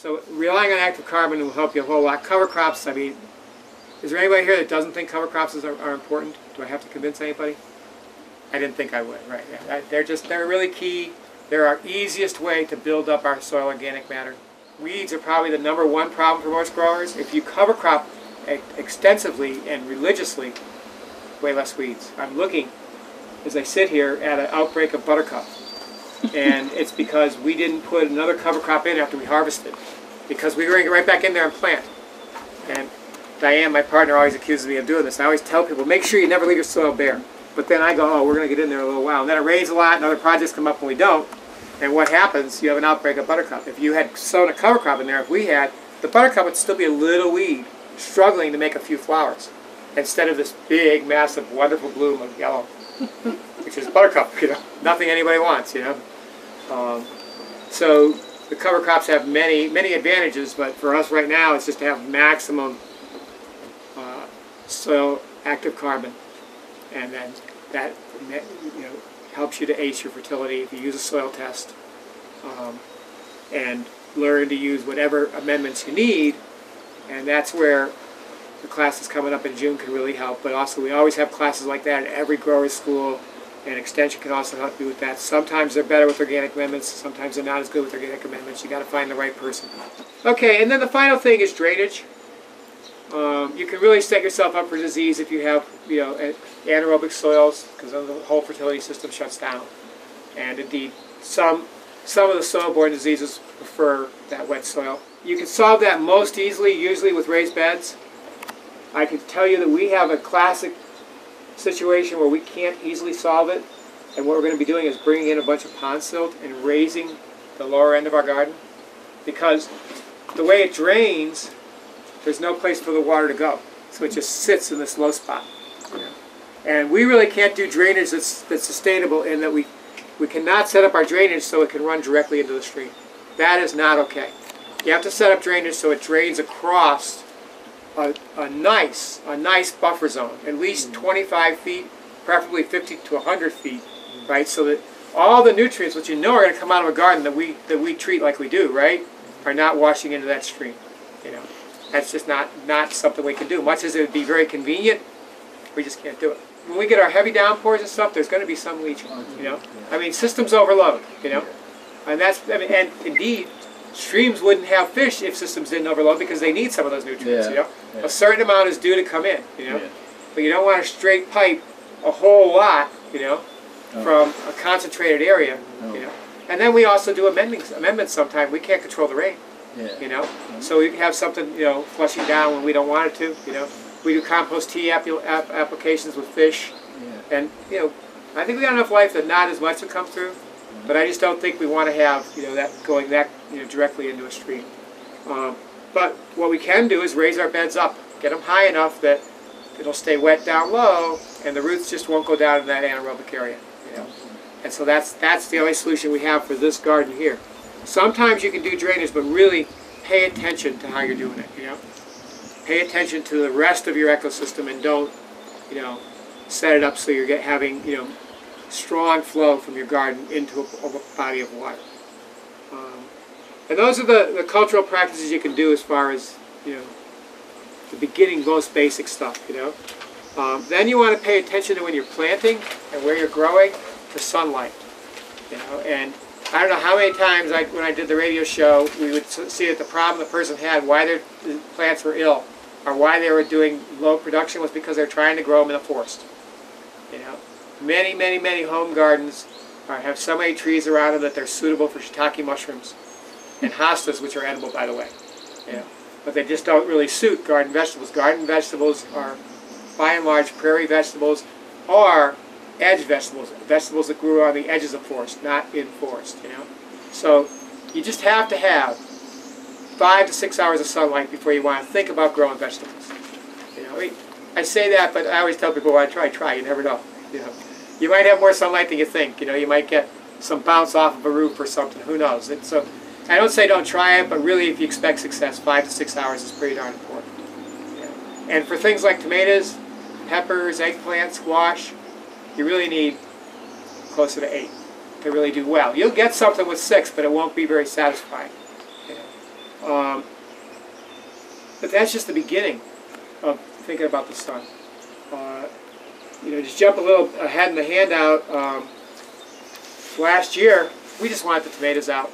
So relying on active carbon will help you a whole lot. Cover crops, I mean, is there anybody here that doesn't think cover crops is, are, are important? Do I have to convince anybody? I didn't think I would, right? Yeah. They're just, they're really key. They're our easiest way to build up our soil organic matter. Weeds are probably the number one problem for most growers. If you cover crop extensively and religiously, way less weeds. I'm looking, as I sit here, at an outbreak of buttercup. and it's because we didn't put another cover crop in after we harvested. Because we were get right back in there and plant. And Diane, my partner, always accuses me of doing this. I always tell people, make sure you never leave your soil bare. But then I go, oh, we're going to get in there a little while. And then it rains a lot and other projects come up and we don't. And what happens, you have an outbreak of buttercup. If you had sown a cover crop in there, if we had, the buttercup would still be a little weed, struggling to make a few flowers, instead of this big, massive, wonderful bloom of yellow, which is buttercup, you know, nothing anybody wants, you know. Um, so the cover crops have many, many advantages, but for us right now, it's just to have maximum uh, soil active carbon, and then that you know helps you to ace your fertility if you use a soil test, um, and learn to use whatever amendments you need, and that's where the classes coming up in June can really help. But also, we always have classes like that at every grower school and extension can also help you with that. Sometimes they're better with organic amendments, sometimes they're not as good with organic amendments. You got to find the right person. Okay, and then the final thing is drainage. Um, you can really set yourself up for disease if you have, you know, anaerobic soils, because then the whole fertility system shuts down. And indeed, some some of the soil-borne diseases prefer that wet soil. You can solve that most easily, usually with raised beds. I can tell you that we have a classic situation where we can't easily solve it. And what we're going to be doing is bringing in a bunch of pond silt and raising the lower end of our garden. Because the way it drains, there's no place for the water to go. So it just sits in this low spot. And we really can't do drainage that's, that's sustainable in that we, we cannot set up our drainage so it can run directly into the stream. That is not okay. You have to set up drainage so it drains across a, a nice, a nice buffer zone, at least mm-hmm. 25 feet, preferably 50 to 100 feet, right? So that all the nutrients, which you know are going to come out of a garden that we that we treat like we do, right, are not washing into that stream. You know, that's just not not something we can do. Much as it would be very convenient, we just can't do it. When we get our heavy downpours and stuff, there's going to be some leaching. You know, I mean, systems overload. You know, and that's I mean, and indeed, streams wouldn't have fish if systems didn't overload because they need some of those nutrients. Yeah. You know, yeah. a certain amount is due to come in. You know, yeah. but you don't want to straight pipe a whole lot. You know, oh. from a concentrated area. Oh. You know, and then we also do amendments. Amendments sometimes we can't control the rain. Yeah. You know, mm-hmm. so we have something you know flushing down when we don't want it to. You know, we do compost tea app applications with fish, and you know, I think we got enough life that not as much would come through. But I just don't think we want to have you know that going that you know directly into a stream. Um, but what we can do is raise our beds up, get them high enough that it'll stay wet down low, and the roots just won't go down in that anaerobic area. You know? And so that's that's the only solution we have for this garden here. Sometimes you can do drainage, but really pay attention to how you're doing it. You know, pay attention to the rest of your ecosystem, and don't you know set it up so you're get, having you know strong flow from your garden into a, a body of water. Um, and those are the, the cultural practices you can do as far as, you know, the beginning, most basic stuff, you know. Um, then you want to pay attention to when you're planting and where you're growing to sunlight, you know. And I don't know how many times I, when I did the radio show, we would see that the problem the person had, why their plants were ill, or why they were doing low production was because they're trying to grow them in a forest, you know. Many, many, many home gardens are, have so many trees around them that they're suitable for shiitake mushrooms and hostas, which are edible, by the way. Yeah. But they just don't really suit garden vegetables. Garden vegetables are, by and large, prairie vegetables or edge vegetables, vegetables that grew on the edges of forest, not in forest, you know. So you just have to have five to six hours of sunlight before you want to think about growing vegetables. You know, I say that, but I always tell people, "I try, try. You never know." You know you might have more sunlight than you think. You know, you might get some bounce off of a roof or something. Who knows? And so I don't say don't try it, but really, if you expect success, five to six hours is pretty darn important. Yeah. And for things like tomatoes, peppers, eggplant, squash, you really need closer to eight to really do well. You'll get something with six, but it won't be very satisfying. Um, but that's just the beginning of thinking about the sun. Uh, you know, just jump a little ahead in the handout. Um, last year, we just wanted the tomatoes out.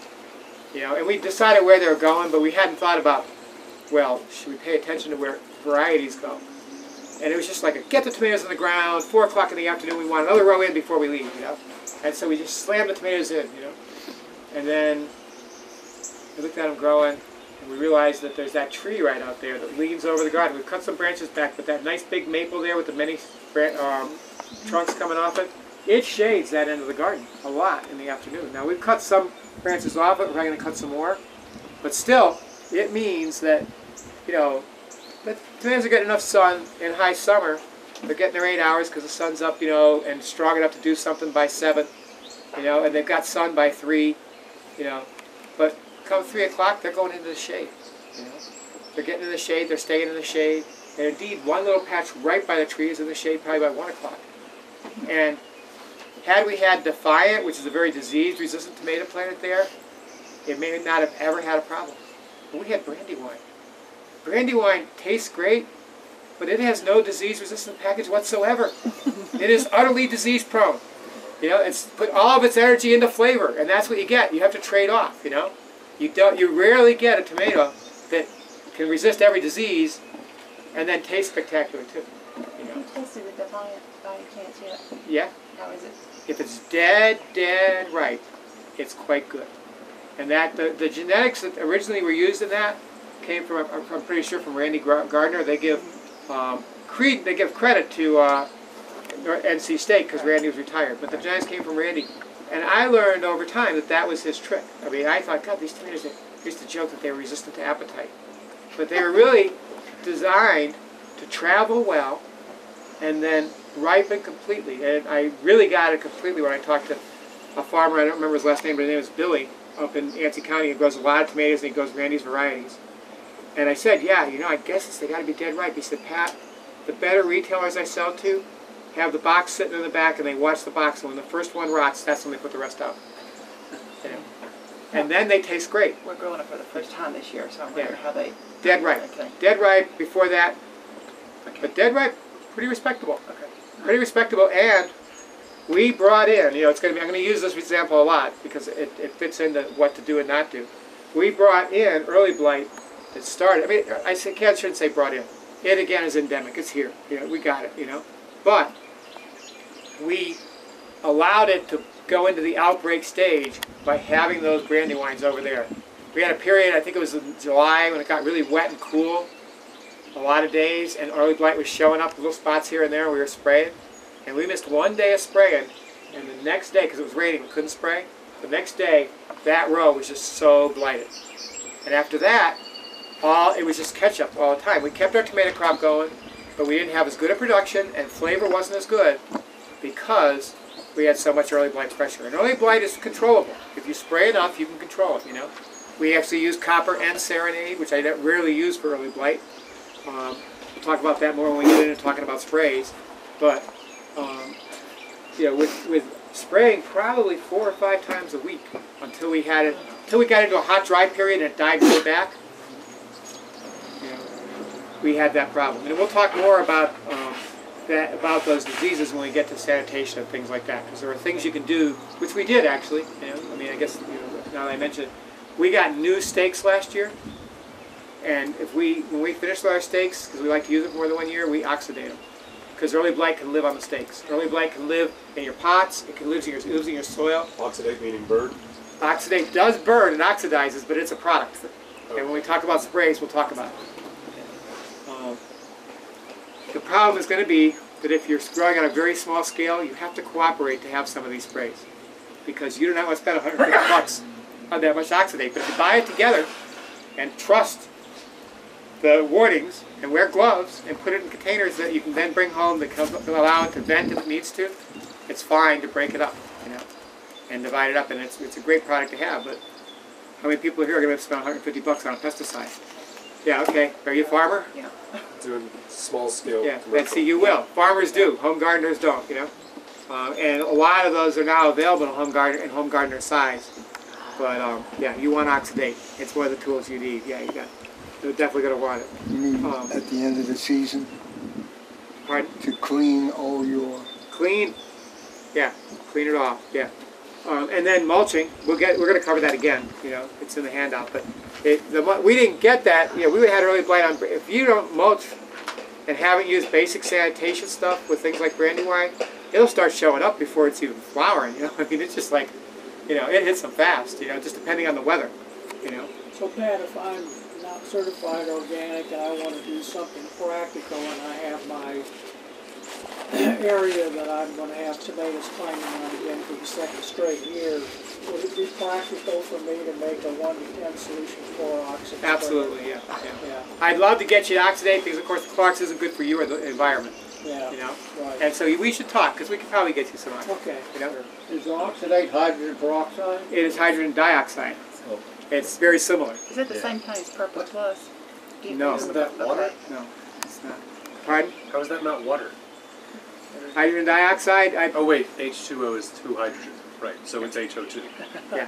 You know, and we decided where they were going, but we hadn't thought about, well, should we pay attention to where varieties go? And it was just like, a, get the tomatoes in the ground, 4 o'clock in the afternoon, we want another row in before we leave, you know? And so we just slammed the tomatoes in, you know? And then we looked at them growing, and we realized that there's that tree right out there that leans over the garden. We've cut some branches back, but that nice big maple there with the many um, trunks coming off it, it shades that end of the garden a lot in the afternoon. Now we've cut some branches off it, we're going to cut some more, but still, it means that, you know, the tomatoes are getting enough sun in high summer. They're getting their eight hours because the sun's up, you know, and strong enough to do something by seven, you know, and they've got sun by three, you know. But come three o'clock, they're going into the shade, you know. They're getting in the shade, they're staying in the shade. And indeed, one little patch right by the tree is in the shade probably by one o'clock. And had we had Defiant, which is a very disease-resistant tomato plant there, it may not have ever had a problem. But we had Brandywine. Brandywine tastes great, but it has no disease-resistant package whatsoever. it is utterly disease-prone. You know, it's put all of its energy into flavor, and that's what you get. You have to trade off. You know, you don't. You rarely get a tomato that can resist every disease, and then taste spectacular too. You know. You tasted the Defiant by any chance yet? Yeah. How is it? If it's dead, dead right, it's quite good. And that the, the genetics that originally were used in that came from I'm pretty sure from Randy Gardner. They give um, cred they give credit to uh, NC State because Randy was retired, but the genetics came from Randy. And I learned over time that that was his trick. I mean, I thought, God, these tomatoes. Used to joke that they were resistant to appetite, but they were really designed to travel well and then ripen completely. And I really got it completely when I talked to a farmer. I don't remember his last name, but his name is Billy up in Yancey County. He grows a lot of tomatoes and he grows Randy's varieties. And I said, yeah, you know, I guess it's, they got to be dead ripe. He said, Pat, the better retailers I sell to have the box sitting in the back and they watch the box. And when the first one rots, that's when they put the rest out. You know? And then they taste great. We're growing it for the first time this year, so I wonder Yeah. how they. Dead ripe. Dead ripe before that, Okay. but dead ripe, pretty respectable. Okay. pretty respectable and we brought in you know it's going to be i'm going to use this example a lot because it, it fits into what to do and not do we brought in early blight that started i mean i say, can't shouldn't say brought in it again is endemic it's here you know we got it you know but we allowed it to go into the outbreak stage by having those brandywines over there we had a period i think it was in july when it got really wet and cool a lot of days, and early blight was showing up little spots here and there. We were spraying, and we missed one day of spraying, and the next day, because it was raining, we couldn't spray. The next day, that row was just so blighted, and after that, all it was just ketchup all the time. We kept our tomato crop going, but we didn't have as good a production, and flavor wasn't as good because we had so much early blight pressure. And early blight is controllable. If you spray enough, you can control it. You know, we actually use copper and serenade, which I rarely use for early blight. Um, we'll talk about that more when we get into talking about sprays. But um, you know, with with spraying probably four or five times a week until we had it until we got into a hot dry period and it died way back. You know, we had that problem, and we'll talk more about um, that about those diseases when we get to sanitation and things like that. Because there are things you can do, which we did actually. You know, I mean, I guess you know, now that I mentioned, we got new stakes last year. And if we, when we finish our stakes, because we like to use it more than one year, we oxidate them. Because early blight can live on the stakes. Early blight can live in your pots. It can live in your, lives in your soil. Oxidate meaning bird. Oxidate does burn and oxidizes, but it's a product. And when we talk about sprays, we'll talk about it. Um, the problem is going to be that if you're growing on a very small scale, you have to cooperate to have some of these sprays. Because you do not want to spend 150 bucks on that much oxidate. But if you buy it together and trust the warnings and wear gloves and put it in containers that you can then bring home that can allow it to vent if it needs to, it's fine to break it up, you know, and divide it up. And it's, it's a great product to have. But how many people here are going to spend 150 bucks on a pesticide? Yeah, okay. Are you a farmer? Yeah. Doing small scale. Yeah, commercial. let's see, you will. Farmers do. Home gardeners don't, you know. Uh, and a lot of those are now available in home garden in home gardener size. But um, yeah, you want oxidate. It's one of the tools you need. Yeah, you got. You're definitely gonna want it. You mean Um, at the end of the season Pardon? to clean all your, Clean. Yeah, clean it off. Yeah. Um, and then mulching. We'll get. We're gonna cover that again. You know, it's in the handout. But it, the we didn't get that. You know, we had early blight on. If you don't mulch and haven't used basic sanitation stuff with things like brandywine, it'll start showing up before it's even flowering. You know, I mean, it's just like, you know, it hits them fast. You know, just depending on the weather. You know. So Pat, if I'm not certified organic and I wanna do something practical and I have my area that I'm gonna have tomatoes climbing on again for the second straight year, would it be practical for me to make a one to ten solution Clorox? and spray? Absolutely. Yeah. yeah. Yeah, I'd love to get you to oxidate because, of course, the Clorox isn't good for you or the environment. yeah, You know. right, And so we should talk because we could probably get you some. ox- okay. You know. Is oxidate hydrogen peroxide? It is hydrogen dioxide. It's very similar. Is it the same kind as Purple Plus? Do No. is Isn't that water? okay. No, it's not. Pardon? How is that not water? Hydrogen dioxide. I, Oh wait, H2O is two hydrogen. Right, so it's HO2. yeah.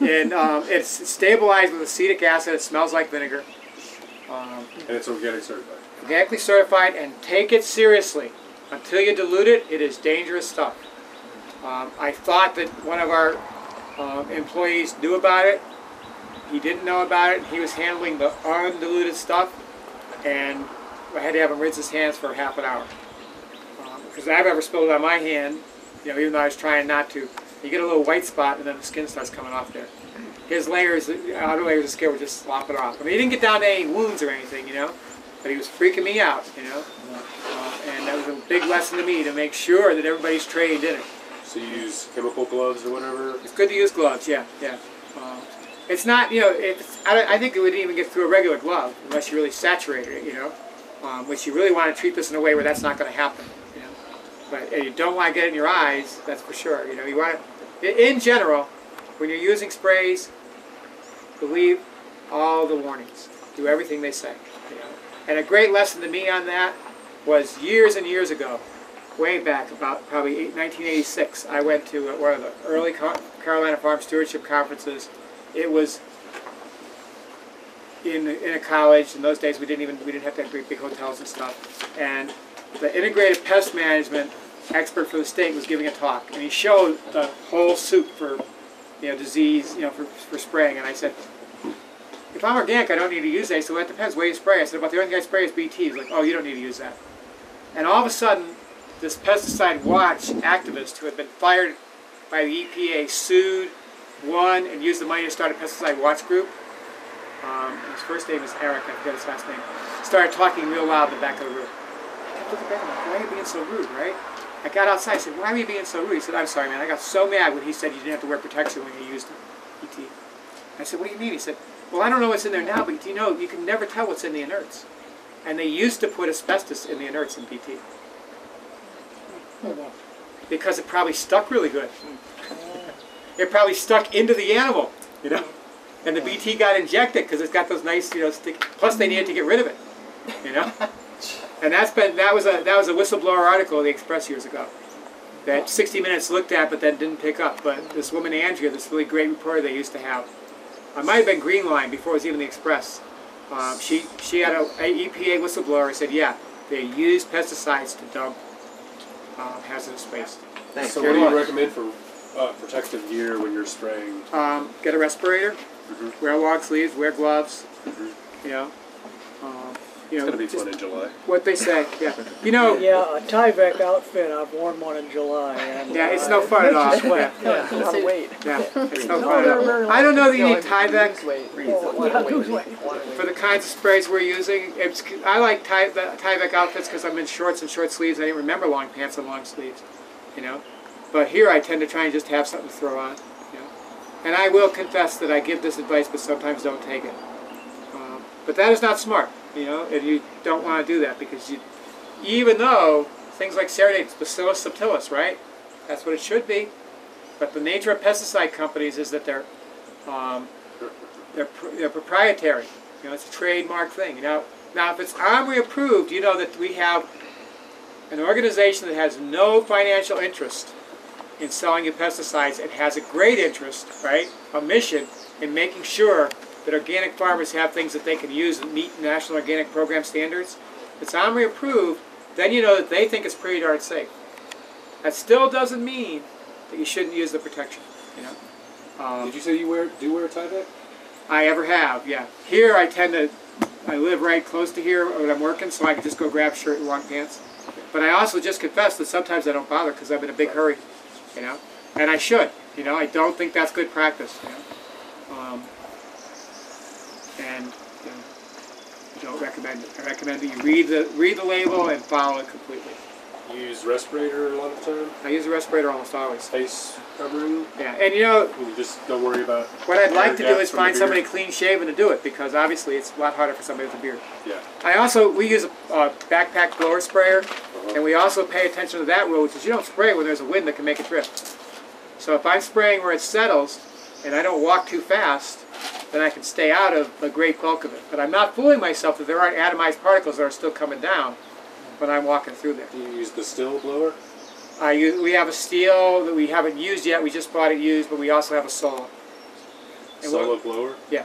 And um, it's stabilized with acetic acid. It smells like vinegar. Um, And it's organic certified. organically certified, and take it seriously. Until you dilute it, it is dangerous stuff. Um, I thought that one of our um, employees knew about it. He didn't know about it. He was handling the undiluted stuff, and I had to have him rinse his hands for half an hour. Because I've ever spilled it on my hand, you know, even though I was trying not to. You get a little white spot, and then the skin starts coming off there. His layers, the outer layers of skin were just slopping off. I mean, he didn't get down to any wounds or anything, you know, but he was freaking me out, you know. Uh, and that was a big lesson to me to make sure that everybody's trained in it. So you use chemical gloves or whatever. It's good to use gloves, yeah, yeah. Uh, it's not, you know, it's, I, I think it would even get through a regular glove unless you really saturated it, you know. Um, which you really want to treat this in a way where that's not going to happen, you know. But you don't want to get it in your eyes, that's for sure. You know, you want to, in general, when you're using sprays, believe all the warnings. Do everything they say, you know. And a great lesson to me on that was years and years ago, way back about probably 1986. I went to one of the early Carolina Farm Stewardship conferences. It was in in a college. In those days, we didn't even we didn't have to have big, big hotels and stuff. And the integrated pest management expert for the state was giving a talk, and he showed the whole soup for you know disease, you know, for, for spraying. And I said, if I'm organic, I don't need to use that. So it depends where you spray. I said, about the only thing I spray is BT. He's like, oh, you don't need to use that. And all of a sudden, this pesticide watch activist who had been fired by the EPA sued, won, and used the money to start a pesticide watch group. Um, his first name is Eric, I forget his last name. Started talking real loud in the back of the room. I kept looking back, why are you being so rude, right? I got outside, I said, why are you being so rude? He said, I'm sorry, man. I got so mad when he said you didn't have to wear protection when you used BT. I said, what do you mean? He said, well, I don't know what's in there now, but you know, you can never tell what's in the inerts. And they used to put asbestos in the inerts in BT because it probably stuck really good. It probably stuck into the animal, you know. And the BT got injected because it's got those nice, you know, stick. Plus, they needed to get rid of it, you know. And that's been that was a that was a whistleblower article in the Express years ago that 60 Minutes looked at, but then didn't pick up. But this woman Andrea, this really great reporter they used to have, I might have been Green Line before it was even the Express. Um, she she had a, a EPA whistleblower said, yeah, they use pesticides to dump uh, hazardous waste. so what do you recommend for uh, protective gear when you're spraying? Um, get a respirator, Mhm. wear long sleeves, wear gloves. Mhm. You know, um, you It's gonna be fun in July. what they say. Yeah, you know, Yeah, a Tyvek outfit, I've worn one in July and. yeah, it's uh, no fun at all. makes you Yeah, sweat. yeah, Yeah. lot of weight. yeah, it's no No, fun at they're all. very I don't know that you need I Tyvek lose weight. Yeah, lose weight. for the kinds of sprays we're using. It's I like Ty, Tyvek outfits because I'm in shorts and short sleeves. I didn't remember long pants and long sleeves, you know. But here I tend to try and just have something to throw on, you know. And I will confess that I give this advice, but sometimes don't take it. Um, but that is not smart, you know, and you don't want to do that because you, even though things like Serenade's Bacillus subtilis, right? That's what it should be. But the nature of pesticide companies is that they're, um, they're, they're proprietary. You know, it's a trademark thing. You know, now if it's Omri approved, you know that we have an organization that has no financial interest in selling you pesticides and has a great interest, right, a mission in making sure that organic farmers have things that they can use that meet National Organic Program standards, if it's OMRI approved, then you know that they think it's pretty darn safe. That still doesn't mean that you shouldn't use the protection, you know. Um, Did you say you wear do wear a tie dye? I ever have, yeah. Here I tend to, I live right close to here when I'm working, so I can just go grab shirt and long pants. But I also just confess that sometimes I don't bother because I'm in a big hurry, you know. And I should, you know. I don't think that's good practice, you know. Um, and you know, I don't recommend it. I recommend that you read the read the label and follow it completely. You use respirator a lot of time. I use a respirator almost always. Face covering. Yeah, and you know You just don't worry about. what I'd like to do is find somebody clean shaven to do it because obviously it's a lot harder for somebody with a beard. Yeah. I also we use a uh, backpack blower sprayer, and we also pay attention to that rule, which is you don't spray when there's a wind that can make it drip. So if I'm spraying where it settles, and I don't walk too fast, then I can stay out of the great bulk of it. But I'm not fooling myself that there aren't atomized particles that are still coming down when I'm walking through there. Do you use the Stihl blower? I use, we have a Stihl that we haven't used yet. We just bought it used, but we also have a saw. And Solo what- blower. Yeah,